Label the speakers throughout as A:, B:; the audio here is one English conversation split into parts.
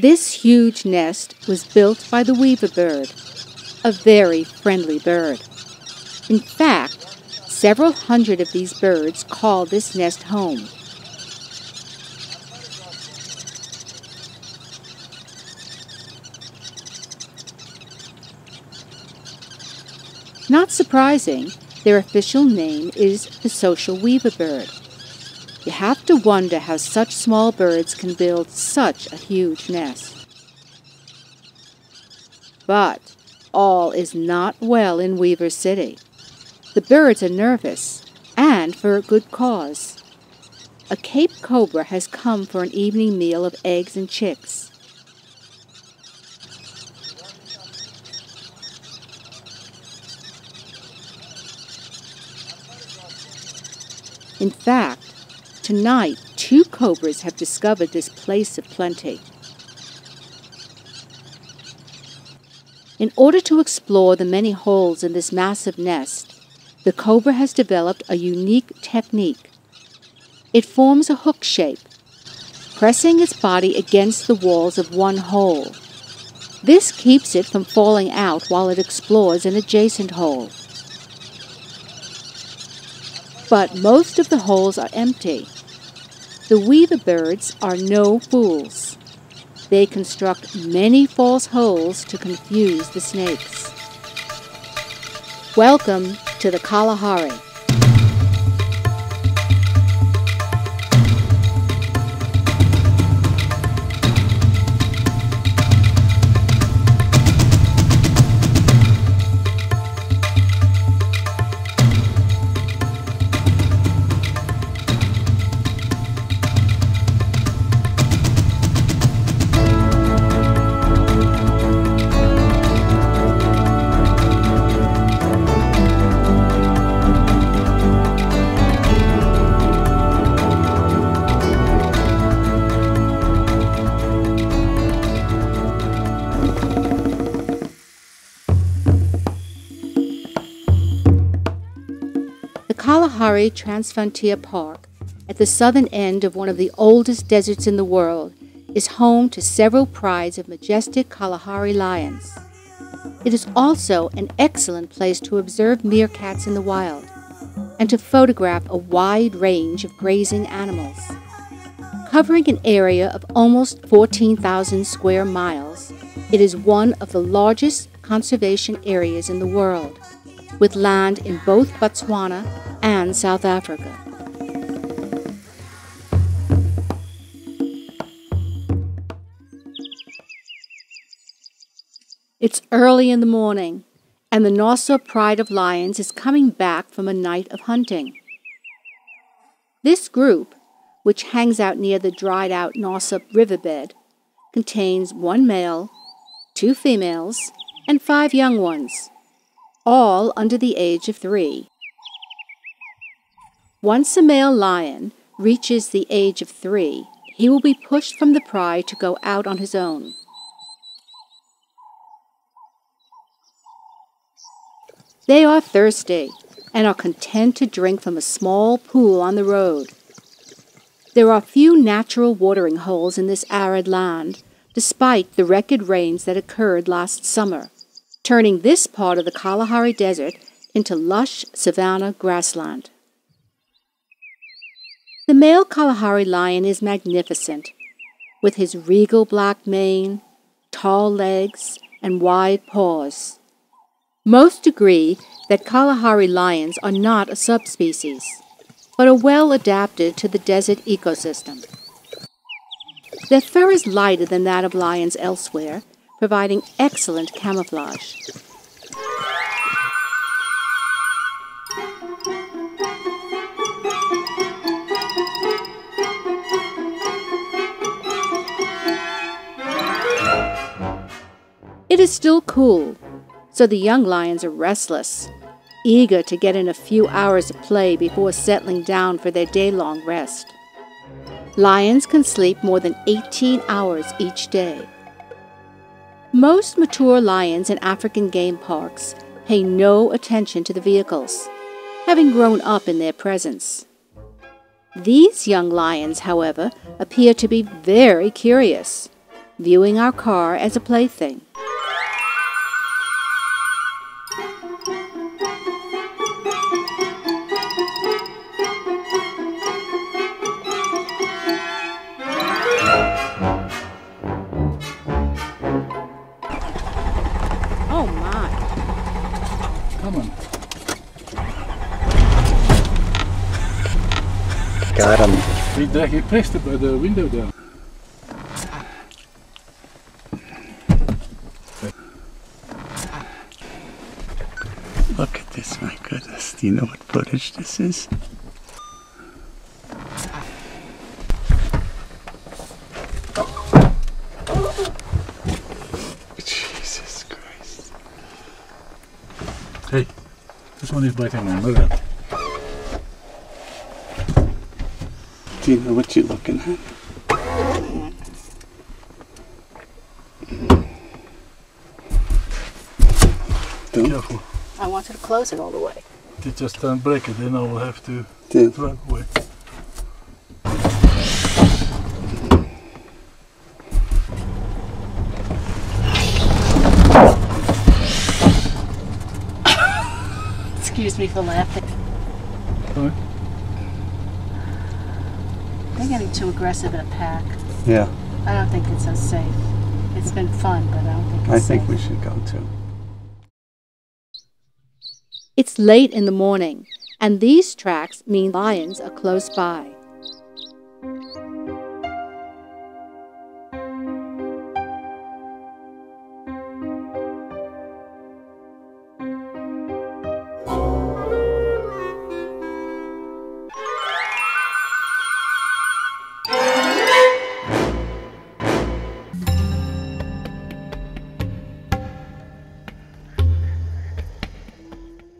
A: This huge nest was built by the weaver bird, a very friendly bird. In fact, several hundred of these birds call this nest home. Not surprising, their official name is the social weaver bird. You have to wonder how such small birds can build such a huge nest. But all is not well in Weaver City. The birds are nervous, and for a good cause. A Cape Cobra has come for an evening meal of eggs and chicks. In fact, tonight two cobras have discovered this place of plenty. In order to explore the many holes in this massive nest, the cobra has developed a unique technique. It forms a hook shape, pressing its body against the walls of one hole. This keeps it from falling out while it explores an adjacent hole but most of the holes are empty. The weaver birds are no fools. They construct many false holes to confuse the snakes. Welcome to the Kalahari. Kalahari Transfrontier Park, at the southern end of one of the oldest deserts in the world, is home to several prides of majestic Kalahari lions. It is also an excellent place to observe meerkats in the wild and to photograph a wide range of grazing animals. Covering an area of almost 14,000 square miles, it is one of the largest conservation areas in the world, with land in both Botswana and South Africa. It's early in the morning, and the Nossob Pride of Lions is coming back from a night of hunting. This group, which hangs out near the dried out Nossob riverbed, contains one male, two females, and five young ones, all under the age of three. Once a male lion reaches the age of three, he will be pushed from the pride to go out on his own. They are thirsty and are content to drink from a small pool on the road. There are few natural watering holes in this arid land, despite the record rains that occurred last summer, turning this part of the Kalahari Desert into lush savanna grassland. The male Kalahari lion is magnificent, with his regal black mane, tall legs, and wide paws. Most agree that Kalahari lions are not a subspecies, but are well adapted to the desert ecosystem. Their fur is lighter than that of lions elsewhere, providing excellent camouflage. It is still cool, so the young lions are restless, eager to get in a few hours of play before settling down for their day long rest. Lions can sleep more than 18 hours each day. Most mature lions in African game parks pay no attention to the vehicles, having grown up in their presence. These young lions, however, appear to be very curious viewing our car as a plaything.
B: He pressed it by the window there.
C: Look at this, my goodness. Do you know what footage this is? Jesus Christ.
B: Hey, this one is biting my mother.
C: Do you know what you're looking at? Don't
B: Careful.
A: I wanted to close it all the way.
B: You just don't break it, then I will have to
C: do.
B: drive away.
A: Excuse me for laughing.
B: Sorry?
A: They're getting too aggressive in a pack.
C: Yeah,
A: I don't think it's so safe. It's been fun, but I don't think it's
C: I
A: safe.
C: think we should go too.
A: It's late in the morning, and these tracks mean lions are close by.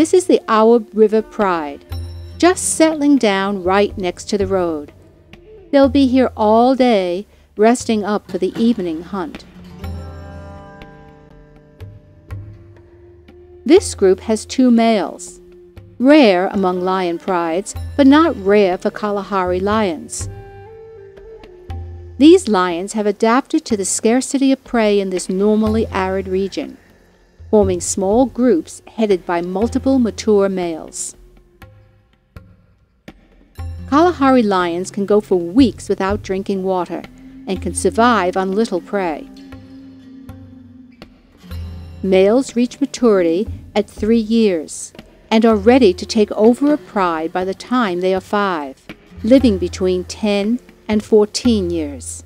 A: This is the Auob River Pride, just settling down right next to the road. They'll be here all day, resting up for the evening hunt. This group has two males, rare among lion prides, but not rare for Kalahari lions. These lions have adapted to the scarcity of prey in this normally arid region forming small groups headed by multiple mature males. Kalahari lions can go for weeks without drinking water and can survive on little prey. Males reach maturity at three years and are ready to take over a pride by the time they are five, living between 10 and 14 years.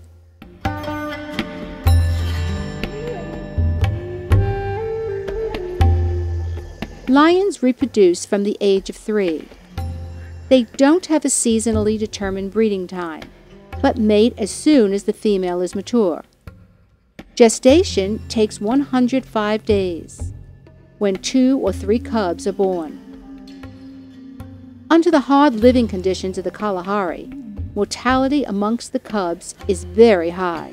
A: Lions reproduce from the age of three. They don't have a seasonally determined breeding time, but mate as soon as the female is mature. Gestation takes 105 days, when two or three cubs are born. Under the hard living conditions of the Kalahari, mortality amongst the cubs is very high.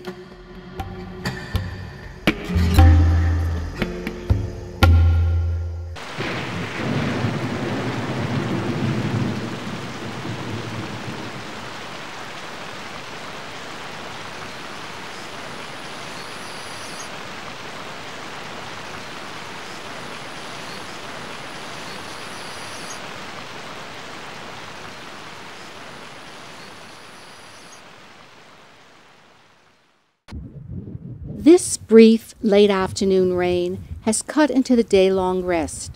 A: This brief late afternoon rain has cut into the day long rest.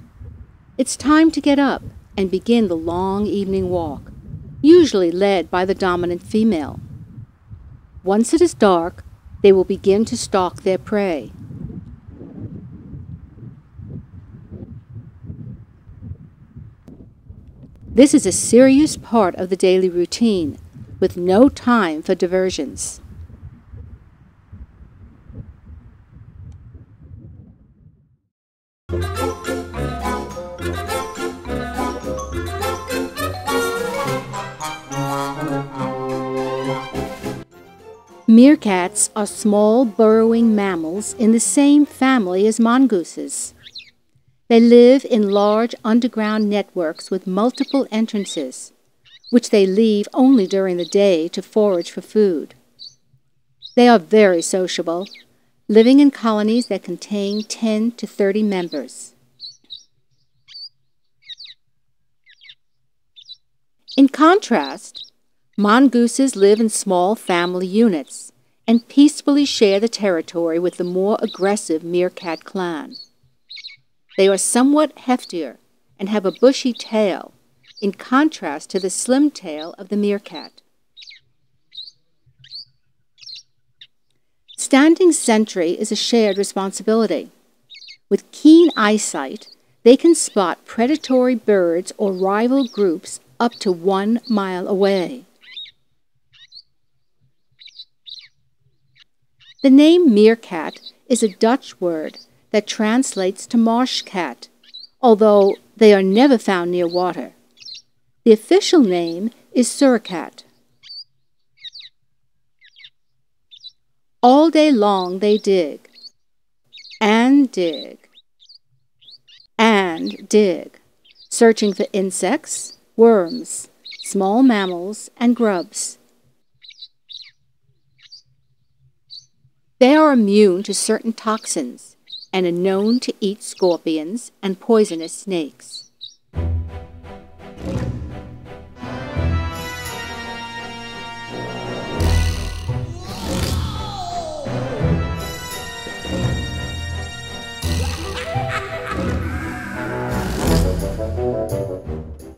A: It's time to get up and begin the long evening walk, usually led by the dominant female. Once it is dark, they will begin to stalk their prey. This is a serious part of the daily routine, with no time for diversions. Meerkats are small burrowing mammals in the same family as mongooses. They live in large underground networks with multiple entrances, which they leave only during the day to forage for food. They are very sociable, living in colonies that contain 10 to 30 members. In contrast, mongooses live in small family units and peacefully share the territory with the more aggressive meerkat clan. They are somewhat heftier and have a bushy tail, in contrast to the slim tail of the meerkat. Standing sentry is a shared responsibility. With keen eyesight, they can spot predatory birds or rival groups up to one mile away. The name meerkat is a Dutch word that translates to marsh cat, although they are never found near water. The official name is suricate. All day long they dig, and dig, and dig, searching for insects, worms, small mammals, and grubs. They are immune to certain toxins and are known to eat scorpions and poisonous snakes.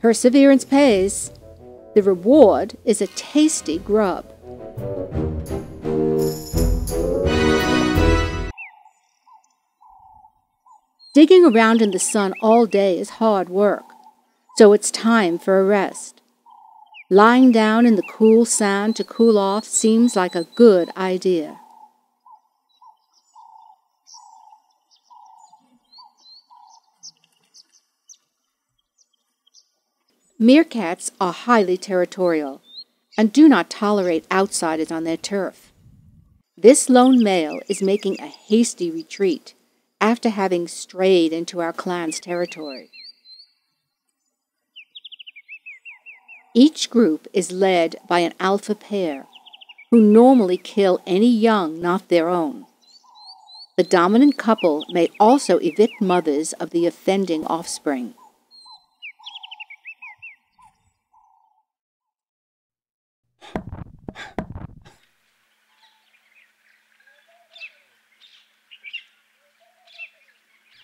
A: Perseverance pays. The reward is a tasty grub. Digging around in the sun all day is hard work, so it's time for a rest. Lying down in the cool sand to cool off seems like a good idea. Meerkats are highly territorial and do not tolerate outsiders on their turf. This lone male is making a hasty retreat after having strayed into our clan's territory. Each group is led by an alpha pair, who normally kill any young not their own. The dominant couple may also evict mothers of the offending offspring.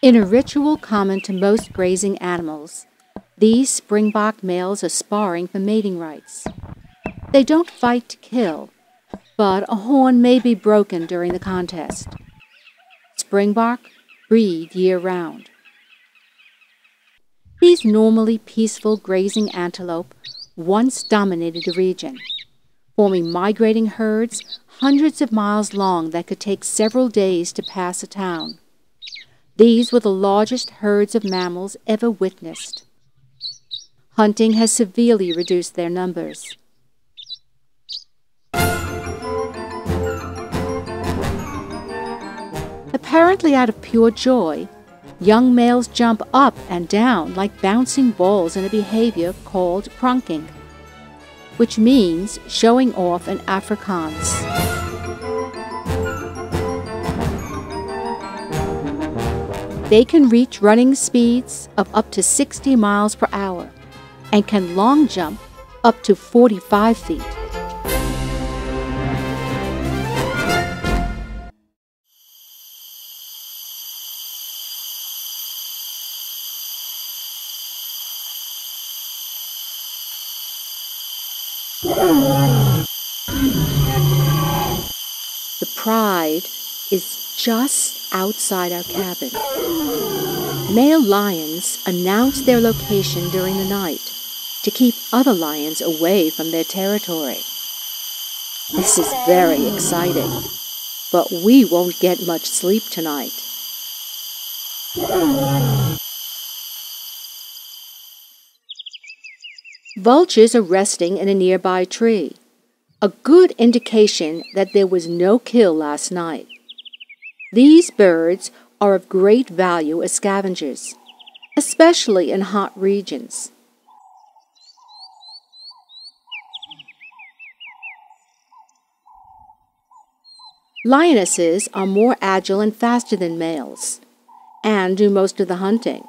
A: In a ritual common to most grazing animals, these springbok males are sparring for mating rights. They don't fight to kill, but a horn may be broken during the contest. Springbok breed year round. These normally peaceful grazing antelope once dominated the region, forming migrating herds hundreds of miles long that could take several days to pass a town. These were the largest herds of mammals ever witnessed. Hunting has severely reduced their numbers. Apparently out of pure joy, young males jump up and down like bouncing balls in a behavior called pronking, which means showing off in Afrikaans. They can reach running speeds of up to 60 miles per hour and can long jump up to 45 feet. The pride is just outside our cabin. Male lions announce their location during the night to keep other lions away from their territory. This is very exciting, but we won't get much sleep tonight. Vultures are resting in a nearby tree, a good indication that there was no kill last night. These birds are of great value as scavengers, especially in hot regions. Lionesses are more agile and faster than males and do most of the hunting.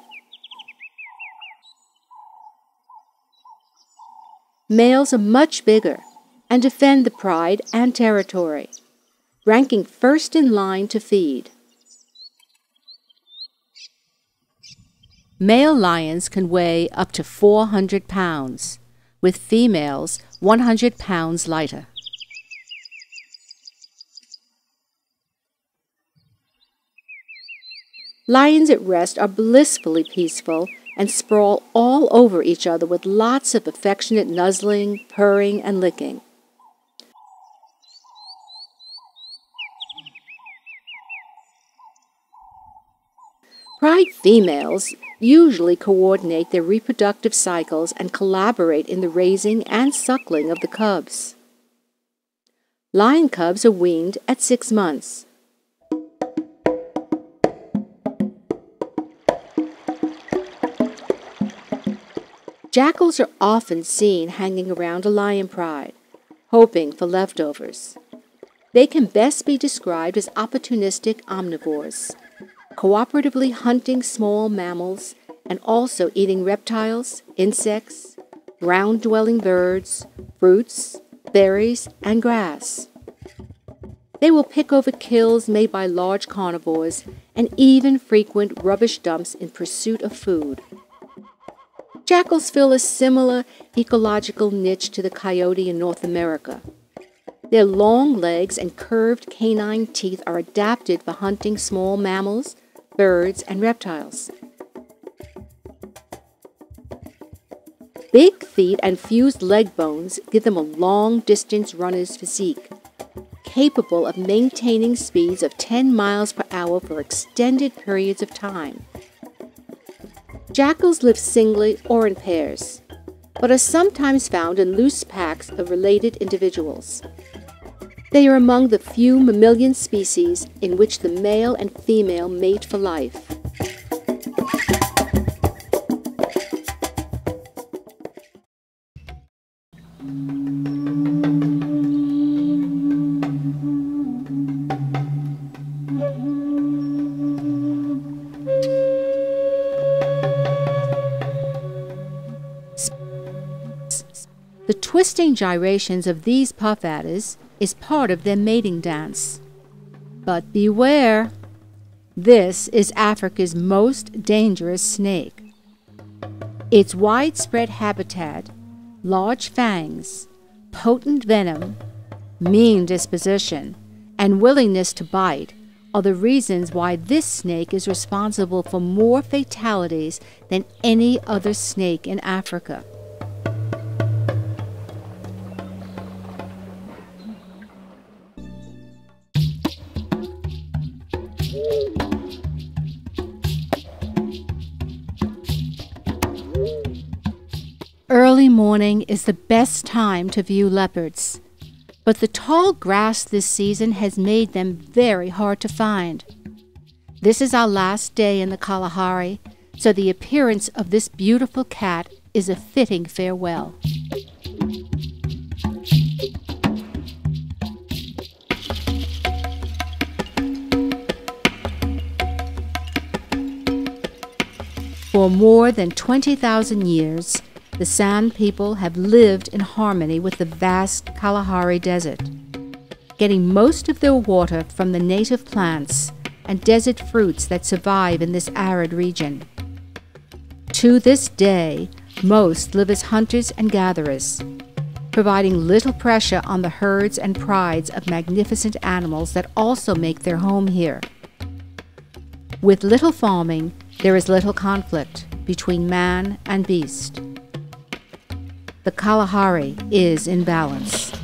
A: Males are much bigger and defend the pride and territory, ranking first in line to feed. Male lions can weigh up to 400 pounds, with females 100 pounds lighter. Lions at rest are blissfully peaceful and sprawl all over each other with lots of affectionate nuzzling, purring, and licking. Pride females usually coordinate their reproductive cycles and collaborate in the raising and suckling of the cubs. Lion cubs are weaned at six months. Jackals are often seen hanging around a lion pride, hoping for leftovers. They can best be described as opportunistic omnivores, cooperatively hunting small mammals and also eating reptiles, insects, ground dwelling birds, fruits, berries, and grass. They will pick over kills made by large carnivores and even frequent rubbish dumps in pursuit of food. Jackals fill a similar ecological niche to the coyote in North America. Their long legs and curved canine teeth are adapted for hunting small mammals, birds, and reptiles. Big feet and fused leg bones give them a long distance runner's physique, capable of maintaining speeds of 10 miles per hour for extended periods of time. Jackals live singly or in pairs, but are sometimes found in loose packs of related individuals. They are among the few mammalian species in which the male and female mate for life. The twisting gyrations of these puff adders is part of their mating dance. But beware! This is Africa's most dangerous snake. Its widespread habitat, large fangs, potent venom, mean disposition, and willingness to bite are the reasons why this snake is responsible for more fatalities than any other snake in Africa. Early morning is the best time to view leopards, but the tall grass this season has made them very hard to find. This is our last day in the Kalahari, so the appearance of this beautiful cat is a fitting farewell. For more than 20,000 years, the San people have lived in harmony with the vast Kalahari Desert, getting most of their water from the native plants and desert fruits that survive in this arid region. To this day, most live as hunters and gatherers, providing little pressure on the herds and prides of magnificent animals that also make their home here. With little farming, there is little conflict between man and beast the Kalahari is in balance.